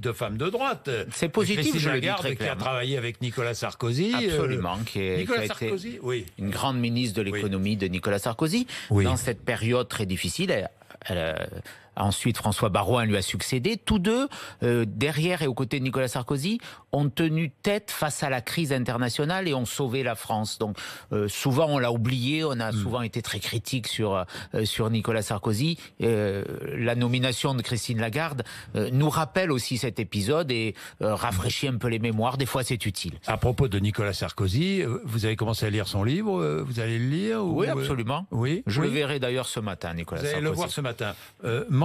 de femmes de droite. C'est positif, Christine je le dis très qui a clairement. travaillé avec Nicolas Sarkozy. euh, Absolument, qui, est- Nicolas qui a été Sarkozy, oui. une grande ministre de l'économie de Nicolas Sarkozy. Oui. Dans cette période très difficile, elle- elle, ensuite François Barouin lui a succédé. Tous deux, euh, derrière et aux côtés de Nicolas Sarkozy, ont tenu tête face à la crise internationale et ont sauvé la France. Donc euh, souvent on l'a oublié, on a Hmm. souvent été très critique sur euh, sur Nicolas Sarkozy. La nomination de Christine Lagarde nous rappelle aussi cet épisode et rafraîchit un peu les mémoires. Des fois c'est utile. À propos de Nicolas Sarkozy, vous avez commencé à lire son livre, vous allez le lire ou- Oui, absolument. Oui, Je oui. le verrai d'ailleurs ce matin, Nicolas Vous allez Sarkozy. le voir ce matin.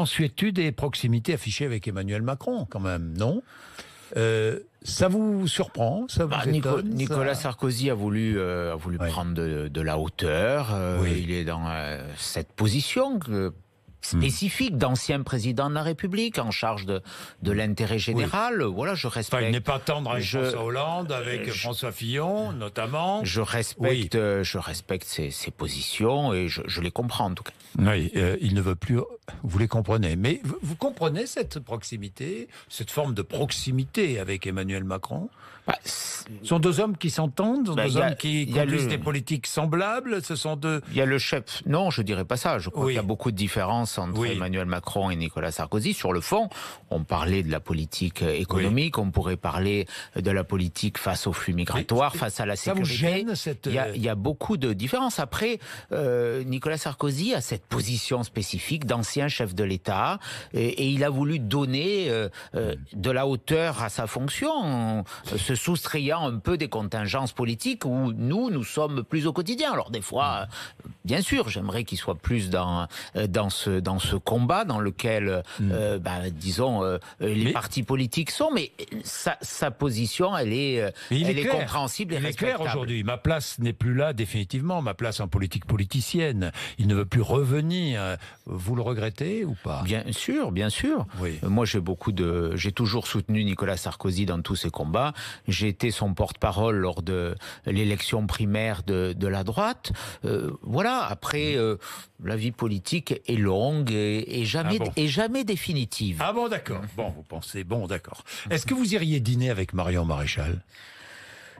Mensuétude des proximités affichées avec Emmanuel Macron, quand même, non? Euh, Ça vous surprend? Ça vous Bah, Nico- étonne, ça? Nicolas Sarkozy a voulu, euh, a voulu Ouais. prendre de, de la hauteur. Euh, Oui. Il est dans cette position que- spécifique d'ancien président de la République en charge de, de l'intérêt général. Voilà, je Enfin, il respecte. n'est pas tendre avec Je- François Hollande, avec je- François Fillon, notamment. Je respecte, euh, je respecte ses, ses positions et je, je les comprends en tout cas. Oui, euh, il ne veut plus. Vous les comprenez. Mais vous, vous comprenez cette proximité, cette forme de proximité avec Emmanuel Macron? Bah, Ce sont deux hommes qui s'entendent, Bah, deux a- hommes qui conduisent le- des politiques semblables. Ce sont deux. Il y a le chef. Non, je dirais pas ça. Je crois Oui. qu'il y a beaucoup de différences entre Oui. Emmanuel Macron et Nicolas Sarkozy. Sur le fond, on parlait de la politique euh, économique, on pourrait parler de la politique face aux flux migratoires, face à la Ça vous sécurité. gêne cette. Il y, a, il y a beaucoup de différences. Après, euh, Nicolas Sarkozy a cette position spécifique d'ancien chef de l'État et, et il a voulu donner euh, euh, de la hauteur à sa fonction, en se soustrayant un peu des contingences politiques où nous, nous sommes plus au quotidien. Alors des fois, euh, bien sûr, j'aimerais qu'il soit plus dans, euh, dans, ce, dans ce combat dans lequel, euh, ben, disons, euh, les Mais- partis politiques sont, mais sa, sa position, elle est, euh, il elle est compréhensible et Il est clair respectable. aujourd'hui. Ma place n'est plus là définitivement. Ma place en politique politicienne. Il ne veut plus revenir. Vous le regrettez ou pas? Bien sûr, bien sûr. Oui. Euh, Moi, j'ai beaucoup de, j'ai toujours soutenu Nicolas Sarkozy dans tous ses combats. J'ai été son porte-parole lors de l'élection primaire de, de la droite. Euh, voilà. Après, euh, la vie politique est longue et, et jamais, Ah bon et jamais définitive. Ah bon, d'accord. Bon, vous pensez, bon, d'accord. Est-ce que vous iriez dîner avec Marion Maréchal?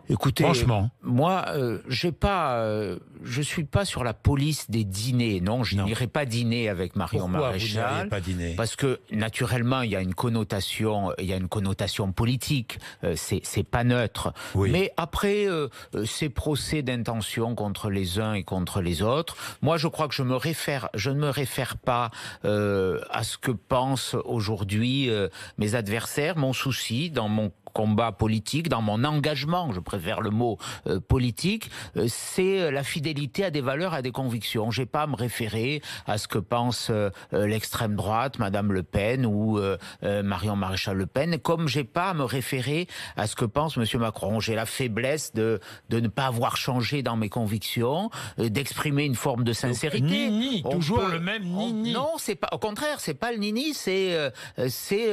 Écoutez, Franchement. moi, euh, j'ai pas, euh, je suis pas sur la police des dîners. Non, je n'irai pas dîner avec Marion Pourquoi vous Maréchal. n'iriez pas dîner? Parce que naturellement, il y a une connotation, il y a une connotation politique. Euh, c'est pas neutre. Oui. Mais après euh, euh, ces procès d'intention contre les uns et contre les autres, moi, je crois que je me réfère, je ne me réfère pas à ce que pensent aujourd'hui mes adversaires. Mon souci dans mon combat politique, dans mon engagement, je préfère le mot euh, politique, euh, c'est euh, la fidélité à des valeurs, à des convictions. J'ai pas à me référer à ce que pense l'extrême droite, Madame Le Pen ou Marion Maréchal Le Pen, comme j'ai pas à me référer à ce que pense Monsieur Macron. J'ai la faiblesse de de ne pas avoir changé dans mes convictions, d'exprimer une forme de sincérité. Nini, On toujours peut- le même on- nini. Non, c'est pas. Au contraire, c'est pas le nini, c'est c'est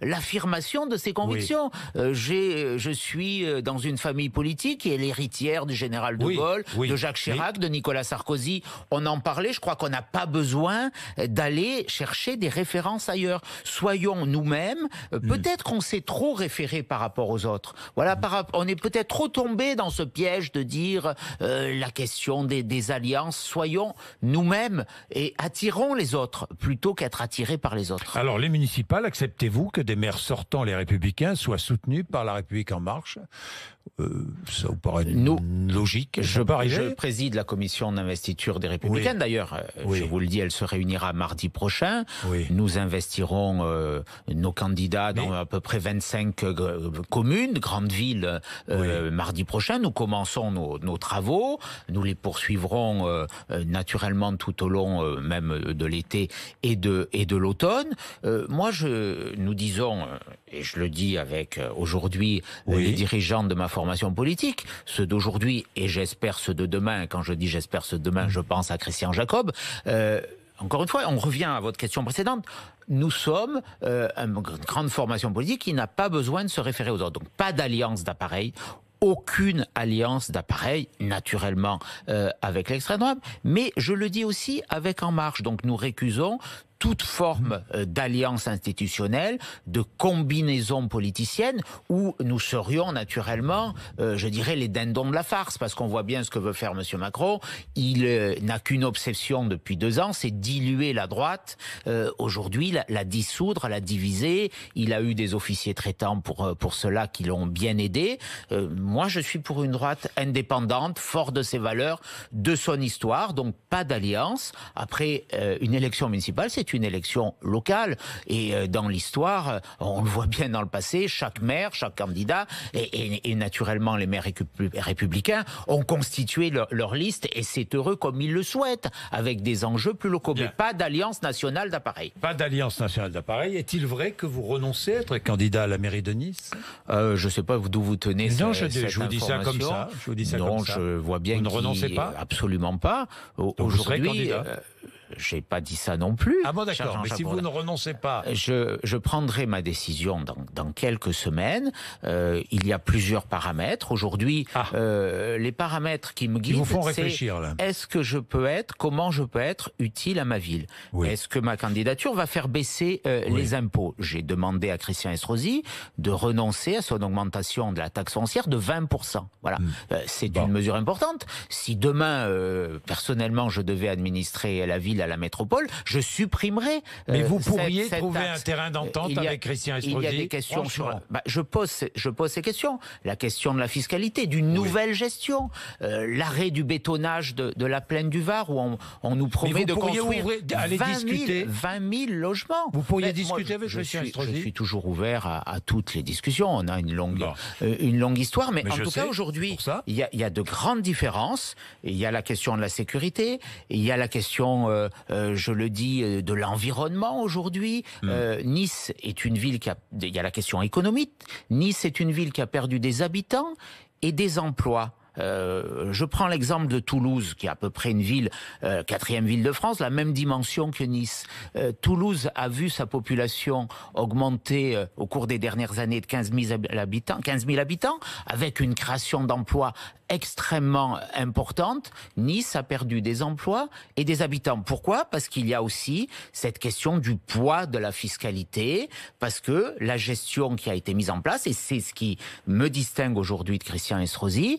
l'affirmation de ses convictions. J'ai, je suis dans une famille politique qui est l'héritière du général de Oui, Gaulle, oui, de Jacques Chirac, de Nicolas Sarkozy. On en parlait. Je crois qu'on n'a pas besoin d'aller chercher des références ailleurs. Soyons nous-mêmes. Hmm. Euh, Peut-être qu'on s'est trop référé par rapport aux autres. Voilà, par, rap- on est peut-être trop tombé dans ce piège de dire euh, la question des, des alliances. Soyons nous-mêmes et attirons les autres plutôt qu'être attirés par les autres. Alors, les municipales, acceptez-vous que des maires sortants, les républicains, soient soutenus par la République en marche? Euh, Ça vous paraît Nous- logique Je, préside la commission d'investiture des Républicains. Oui. D'ailleurs, euh, Oui. je vous le dis, elle se réunira mardi prochain. Oui. Nous investirons euh, nos candidats dans Mais- à peu près 25 euh, communes, grandes villes, euh, mardi prochain. Nous commençons nos, nos travaux. Nous les poursuivrons naturellement tout au long même de l'été et de, et de l'automne. Moi, je, nous disons, et je le dis avec aujourd'hui les dirigeants de ma formation politique, ceux d'aujourd'hui et j'espère ceux de demain. Quand je dis j'espère ceux de demain, je pense à Christian Jacob. Euh, encore une fois, on revient à votre question précédente. Nous sommes euh, une grande formation politique qui n'a pas besoin de se référer aux autres. Donc pas d'alliance d'appareil. Aucune alliance d'appareil, naturellement, euh, avec l'extrême droite, mais je le dis aussi avec En Marche. Donc nous récusons toute forme euh, d'alliance institutionnelle, de combinaison politicienne, où nous serions naturellement, euh, je dirais, les dindons de la farce, parce qu'on voit bien ce que veut faire M. Macron. Il euh, n'a qu'une obsession depuis deux ans, c'est diluer la droite. Aujourd'hui, la, la, dissoudre, la diviser. Il a eu des officiers traitants pour pour cela qui l'ont bien aidé. moi, je suis pour une droite indépendante, fort de ses valeurs, de son histoire, donc pas d'alliance. Après, une élection municipale, c'est une élection locale. Et euh, dans l'histoire, euh, on le voit bien dans le passé, chaque maire, chaque candidat, et, naturellement les maires républicains ont constitué leur, liste, et c'est heureux comme ils le souhaitent, avec des enjeux plus locaux. Mais pas d'alliance nationale d'appareil. Pas d'alliance nationale d'appareil. Est-il vrai que vous renoncez à être candidat à la mairie de Nice? Euh, Je ne sais pas d'où vous tenez non, je, je, vous dis ça comme ça. Je vous dis ça non, je vois bien. Vous ne renoncez pas? Absolument pas. Aujourd'hui, j'ai pas dit ça non plus. Ah bon, d'accord. Mais si vous ne renoncez pas. Je, je prendrai ma décision dans, dans quelques semaines. Euh, il y a plusieurs paramètres. Aujourd'hui, ah. euh, les paramètres qui me guident, c'est est-ce que je peux être, comment je peux être utile à ma ville? Est-ce que ma candidature va faire baisser euh, les impôts? J'ai demandé à Christian Estrosi de renoncer à son augmentation de la taxe foncière de 20%. Voilà. Hmm. Euh, c'est une mesure importante. Si demain, euh, personnellement, je devais administrer la ville à la métropole, je supprimerai. Mais vous euh, pourriez trouver un terrain d'entente avec Christian Estrosi. Il y a des questions sur. Bah, je pose, je pose ces questions. La question de la fiscalité, d'une nouvelle gestion, euh, l'arrêt du bétonnage de, de, la plaine du Var où on, on nous promet de construire 20, 000, 20 000 logements. Vous pourriez discuter avec Christian Estrosi. Je suis toujours ouvert à, à, toutes les discussions. On a une longue, euh, une longue histoire, mais, en tout cas aujourd'hui, il y, a, il y a de grandes différences. Il y a la question de la sécurité, il y a la question euh, euh, je le dis, euh, de l'environnement aujourd'hui. Hmm. nice est une ville qui a, il y a la question économique. Nice est une ville qui a perdu des habitants et des emplois. Euh, je prends l'exemple de Toulouse, qui est à peu près une ville, euh, quatrième ville de France, la même dimension que Nice. Euh, Toulouse a vu sa population augmenter au cours des dernières années de 15 000 habitants, 15 000 habitants, avec une création d'emplois extrêmement importante. Nice a perdu des emplois et des habitants. Pourquoi? Parce qu'il y a aussi cette question du poids de la fiscalité, parce que la gestion qui a été mise en place, et c'est ce qui me distingue aujourd'hui de Christian Estrosi,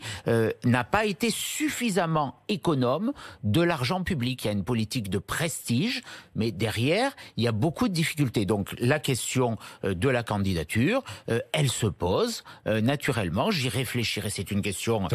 n'a pas été suffisamment économe de l'argent public. Il y a une politique de prestige, mais derrière, il y a beaucoup de difficultés. Donc la question euh, de la candidature, euh, elle se pose naturellement. J'y réfléchirai. C'est une question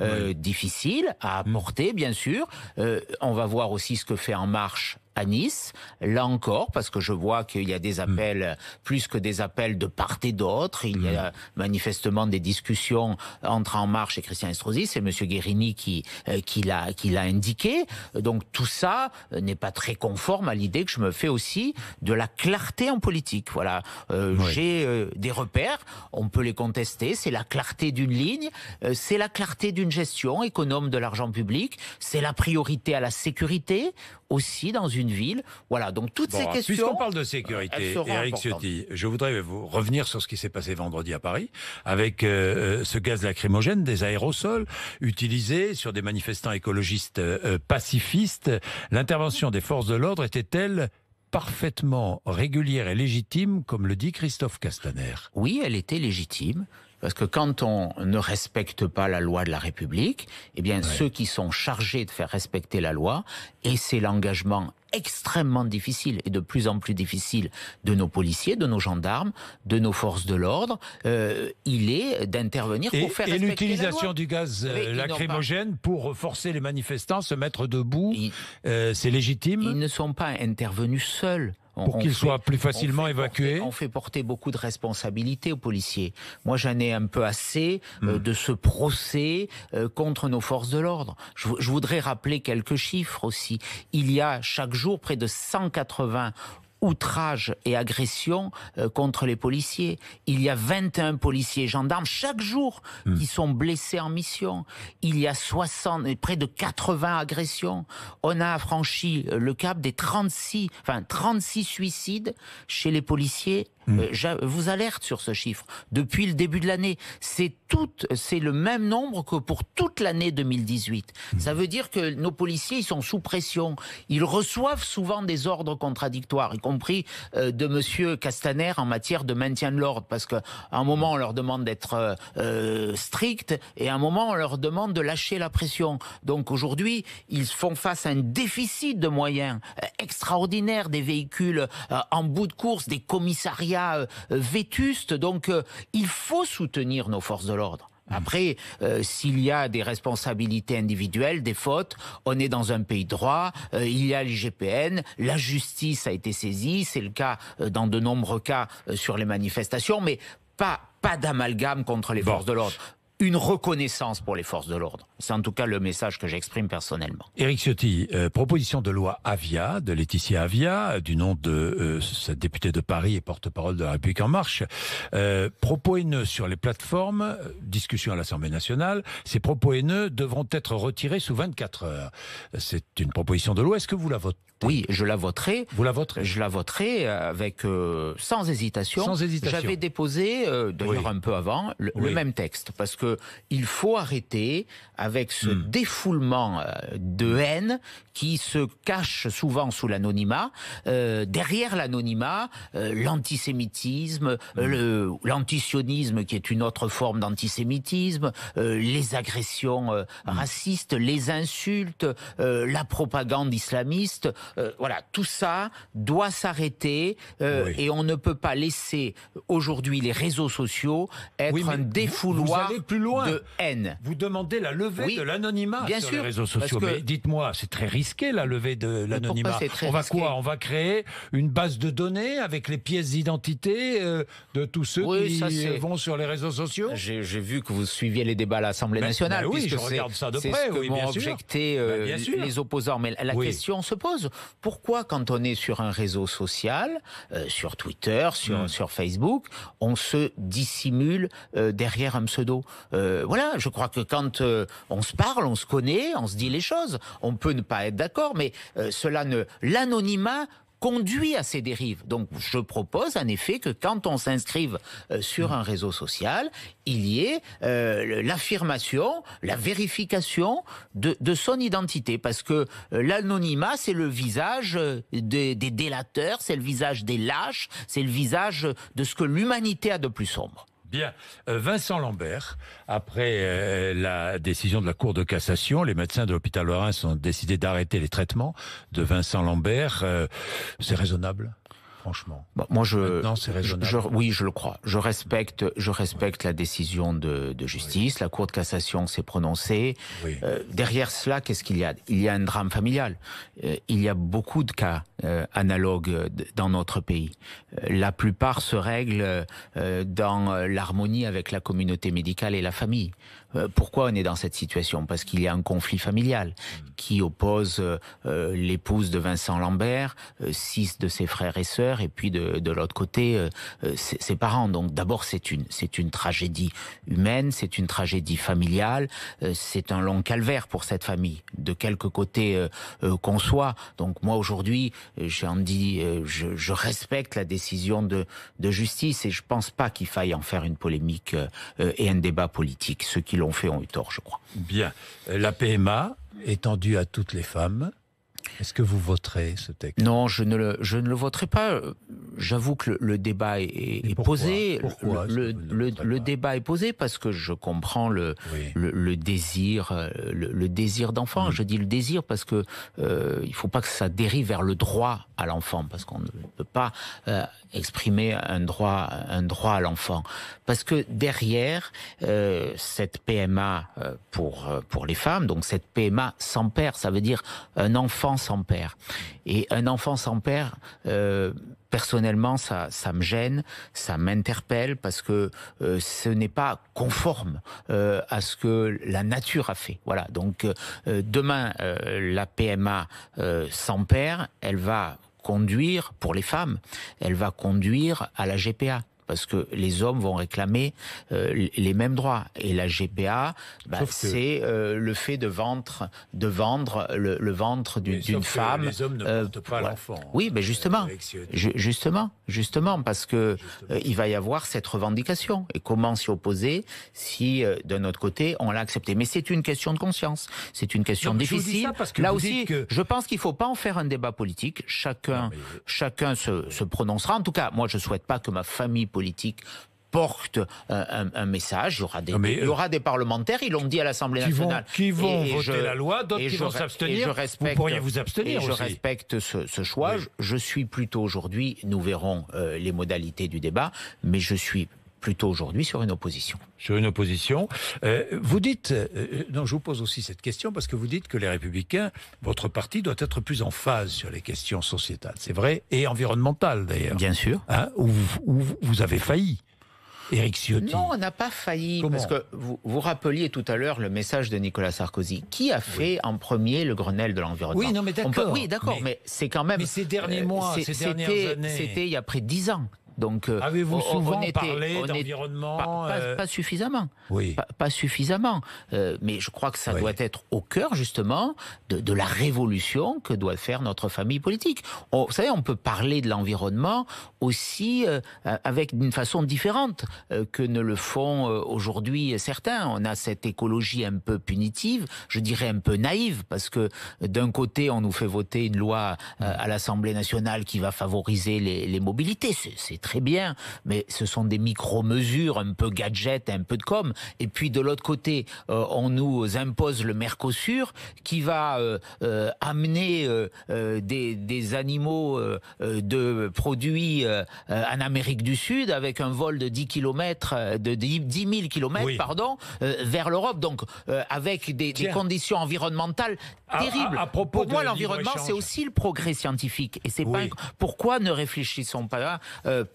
euh, difficile à apporter, bien sûr. Euh, on va voir aussi ce que fait En Marche à Nice, là encore, parce que je vois qu'il y a des hmm. appels, plus que des appels de part et d'autre, il y a hmm. manifestement des discussions entre En Marche et Christian Estrosi, c'est Monsieur Guérini qui, euh, qui l'a, qui l'a indiqué. Donc tout ça euh, n'est pas très conforme à l'idée que je me fais aussi de la clarté en politique. Voilà, euh, j'ai des repères, on peut les contester, c'est la clarté d'une ligne, c'est la clarté d'une gestion. Économe de l'argent public, c'est la priorité à la sécurité aussi dans une ville. Voilà, donc toutes ces questions. Puisqu'on parle de sécurité, Eric Ciotti, je voudrais vous revenir sur ce qui s'est passé vendredi à Paris avec euh, ce gaz lacrymogène, des aérosols utilisés sur des manifestants écologistes euh, pacifistes. L'intervention des forces de l'ordre était-elle parfaitement régulière et légitime, comme le dit Christophe Castaner? Oui, elle était légitime. Parce que quand on ne respecte pas la loi de la République, eh bien, ceux qui sont chargés de faire respecter la loi, et c'est l'engagement extrêmement difficile et de plus en plus difficile de nos policiers, de nos gendarmes, de nos forces de l'ordre, euh, il est d'intervenir pour faire respecter Et l'utilisation du gaz euh, lacrymogène pour forcer les manifestants à se mettre debout, euh, c'est légitime? Ils ne sont pas intervenus seuls pour qu'ils soient plus facilement évacués. on fait porter beaucoup de responsabilités aux policiers. Moi, j'en ai un peu assez euh, hmm. de ce procès euh, contre nos forces de l'ordre. Je, je voudrais rappeler quelques chiffres aussi. Il y a chaque jour près de 180 outrage et agression euh, contre les policiers. Il y a 21 policiers et gendarmes chaque jour hmm. qui sont blessés en mission. Il y a 60, près de 80 agressions. On a franchi le cap des 36, enfin 36 suicides chez les policiers Mm. Euh, je vous alerte sur ce chiffre. Depuis le début de l'année, c'est tout, c'est le même nombre que pour toute l'année 2018. Mm. Ça veut dire que nos policiers, ils sont sous pression. Ils reçoivent souvent des ordres contradictoires, y compris euh, de Monsieur Castaner en matière de maintien de l'ordre, parce qu'à un moment on leur demande d'être euh, strict et à un moment on leur demande de lâcher la pression. Donc aujourd'hui, ils font face à un déficit de moyens extraordinaire, des véhicules en bout de course, des commissariats euh, vétuste. Donc, euh, il faut soutenir nos forces de l'ordre. Après, euh, s'il y a des responsabilités individuelles, des fautes, on est dans un pays droit, il y a l'IGPN, la justice a été saisie, c'est le cas dans de nombreux cas sur les manifestations, mais pas, pas d'amalgame contre les forces de l'ordre une reconnaissance pour les forces de l'ordre. C'est en tout cas le message que j'exprime personnellement. Éric Ciotti, euh, proposition de loi Avia, de Laetitia Avia, euh, du nom de euh, cette députée de Paris et porte-parole de la République en marche. propos haineux sur les plateformes, discussion à l'Assemblée nationale. Ces propos haineux devront être retirés sous 24 heures. C'est une proposition de loi. Est-ce que vous la votez? Oui, je la voterai. Vous la voterez? Je la voterai avec sans hésitation. Sans hésitation. J'avais déposé, d'ailleurs un peu avant, le, le même texte parce que il faut arrêter avec ce hmm. défoulement euh, de haine qui se cache souvent sous l'anonymat. Euh, derrière l'anonymat, euh, l'antisémitisme, hmm. l'antisionisme qui est une autre forme d'antisémitisme, les agressions hmm. racistes, les insultes, la propagande islamiste. voilà, tout ça doit s'arrêter et on ne peut pas laisser aujourd'hui les réseaux sociaux être un défouloir plus loin. de haine. Vous demandez la levée de l'anonymat sur les réseaux sociaux. Mais dites-moi, c'est très risqué la levée de l'anonymat. On va quoi On va créer une base de données avec les pièces d'identité euh, de tous ceux qui vont sur les réseaux sociaux? J'ai vu que vous suiviez les débats à l'Assemblée nationale. oui, je regarde ça de près. Objecté euh, les opposants. Mais la question se pose pourquoi, quand on est sur un réseau social, euh, sur Twitter, sur, hmm. sur Facebook, on se dissimule derrière un pseudo? Euh, voilà, je crois que quand euh, on se parle, on se connaît, on se dit les choses. On peut ne pas être d'accord, mais euh, cela ne l'anonymat conduit à ces dérives. Donc je propose en effet que quand on s'inscrive sur un réseau social, il y ait l'affirmation, la vérification de, son identité. Parce que l'anonymat, c'est le visage des délateurs, c'est le visage des lâches, c'est le visage de ce que l'humanité a de plus sombre. Bien. Euh, Vincent Lambert, après euh, la décision de la Cour de cassation, les médecins de l'hôpital Lorrain ont décidé d'arrêter les traitements de Vincent Lambert. Euh, c'est raisonnable? Franchement. moi, je, Je, oui, je le crois. Je respecte, je respecte la décision de, justice. La Cour de cassation s'est prononcée. Euh, derrière cela, qu'est-ce qu'il y a? Il y a un drame familial. Euh, il y a beaucoup de cas euh, analogues dans notre pays. la plupart se règlent dans l'harmonie avec la communauté médicale et la famille. Euh, pourquoi on est dans cette situation? Parce qu'il y a un conflit familial qui oppose euh, l'épouse de Vincent Lambert, euh, six de ses frères et sœurs, et puis de, de l'autre côté ses, parents. Donc d'abord c'est une c'est une tragédie humaine, c'est une tragédie familiale, c'est un long calvaire pour cette famille, de quelque côté qu'on soit. Donc moi aujourd'hui, j'ai dit, je, je, respecte la décision de, de justice et je pense pas qu'il faille en faire une polémique et un débat politique. L'ont fait ont eu tort, je crois. Bien. La PMA étendue à toutes les femmes. Est-ce que vous voterez ce texte? Non, je ne le, je ne le voterai pas. J'avoue que le, débat est, posé. Pourquoi le, le, débat est posé parce que je comprends le, le, désir, euh, le, désir d'enfant. Mm. Je dis le désir parce que euh, il faut pas que ça dérive vers le droit à l'enfant, parce qu'on ne peut pas euh, exprimer un droit, un droit à l'enfant, parce que derrière euh, cette PMA euh, pour pour les femmes, donc cette PMA sans père, ça veut dire un enfant sans père, et un enfant sans père. personnellement, ça, ça me gêne, ça m'interpelle parce que ce n'est pas conforme à ce que la nature a fait. Voilà. Donc demain, la PMA sans père, elle va conduire, pour les femmes, elle va conduire à la GPA parce que les hommes vont réclamer euh, les mêmes droits. Et la GPA, bah, c'est euh, le fait de vendre, de vendre le, ventre d'une femme. les hommes ne euh, portent pas l'enfant. Oui, mais justement, justement, justement, parce que il va y avoir cette revendication. Et comment s'y opposer si, de notre côté, on l'a accepté? Mais c'est une question de conscience. C'est une question difficile. Parce que Là aussi, je pense qu'il faut pas en faire un débat politique. Chacun, chacun se, se prononcera. En tout cas, moi, je souhaite pas que ma famille politique porte un, message. Il y aura des, il y aura des parlementaires. Ils l'ont dit à l'Assemblée nationale. qui vont voter la loi, d'autres qui vont s'abstenir. vous pourriez vous abstenir. Et je respecte ce, choix. Je, suis plutôt aujourd'hui. Nous verrons euh, les modalités du débat, mais je suis plutôt aujourd'hui sur une opposition. Sur une opposition. Euh, vous dites, non, je vous pose aussi cette question parce que vous dites que les Républicains, votre parti doit être plus en phase sur les questions sociétales, c'est vrai, et environnementales d'ailleurs. Bien sûr. Hein, où, vous avez failli. Éric Ciotti. Non, on n'a pas failli. parce que vous, vous rappeliez tout à l'heure le message de Nicolas Sarkozy. Qui a fait en premier le Grenelle de l'environnement? Oui, non, mais d'accord. Oui, d'accord, mais, c'est quand même. Mais ces derniers mois, ces dernières années. C'était il y a près de dix ans. Donc, euh, avez-vous souvent parlé d'environnement euh, pas, suffisamment. Oui. Pas, suffisamment. Euh, mais je crois que ça doit être au cœur justement de, la révolution que doit faire notre famille politique. vous savez, on peut parler de l'environnement aussi avec d'une façon différente que ne le font aujourd'hui certains. On a cette écologie un peu punitive, je dirais un peu naïve, parce que d'un côté, on nous fait voter une loi à l'Assemblée nationale qui va favoriser les, les mobilités. C'est très bien, mais ce sont des micro-mesures, un peu gadget, un peu de com. Et puis de l'autre côté, euh, on nous impose le Mercosur qui va euh, euh, amener des, des, animaux de produits en Amérique du Sud avec un vol de 10 km, de 10 000 km, pardon, vers l'Europe. Donc avec des, des, conditions environnementales terribles. À, propos Pour moi, l'environnement, c'est aussi le progrès scientifique. Et c'est pas pourquoi ne réfléchissons pas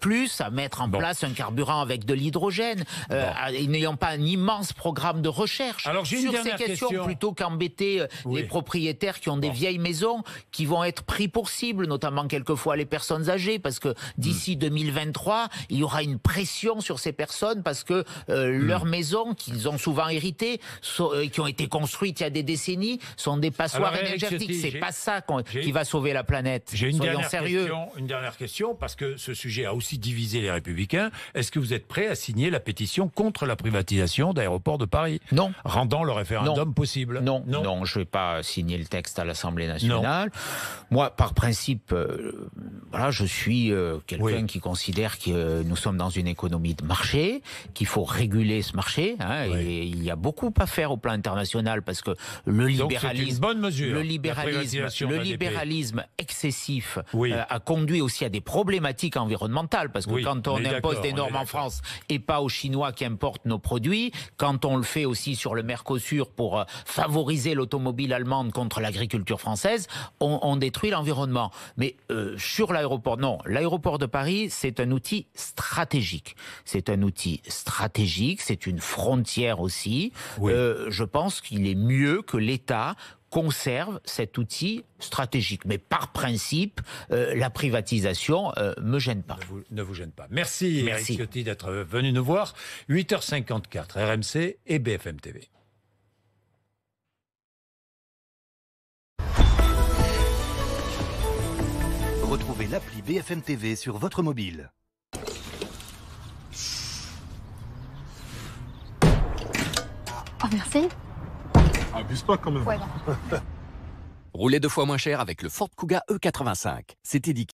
plus à mettre en place un carburant avec de l'hydrogène, euh, n'ayant pas un immense programme de recherche Alors, sur ces questions question. plutôt qu'embêter euh, les propriétaires qui ont des vieilles maisons qui vont être pris pour cible, notamment quelquefois les personnes âgées, parce que d'ici 2023, hmm. il y aura une pression sur ces personnes parce que euh, hmm. leurs maisons qu'ils ont souvent héritées, euh, qui ont été construites il y a des décennies, sont des passoires énergétiques. C'est pas ça qui va sauver la planète. J'ai une dernière sérieux. une dernière question parce que ce sujet a aussi diviser les Républicains. Est-ce que vous êtes prêt à signer la pétition contre la privatisation d'aéroports de Paris Non. Rendant le référendum possible non. non. je ne vais pas signer le texte à l'Assemblée nationale. Moi, par principe, euh, voilà, je suis euh, quelqu'un qui considère que nous sommes dans une économie de marché, qu'il faut réguler ce marché. Hein, et il y a beaucoup à faire au plan international parce que le libéralisme, bonne mesure, le libéralisme, le libéralisme excessif euh, a conduit aussi à des problématiques environnementales parce que quand on impose des normes en France et pas aux Chinois qui importent nos produits, quand on le fait aussi sur le Mercosur pour euh, favoriser l'automobile allemande contre l'agriculture française, on, détruit l'environnement. Mais euh, sur l'aéroport, non, l'aéroport de Paris, c'est un outil stratégique. C'est un outil stratégique, c'est une frontière aussi. Euh, je pense qu'il est mieux que l'État conserve cet outil stratégique. Mais par principe, euh, la privatisation ne euh, me gêne pas. Ne vous, gêne pas. Merci, Merci. Eric d'être venu nous voir. 8h54, RMC et BFM TV. Retrouvez l'appli BFM TV sur votre mobile. Oh, merci. Abuse pas quand même. Roulez deux fois moins cher avec le Ford Kuga E85. C'était dit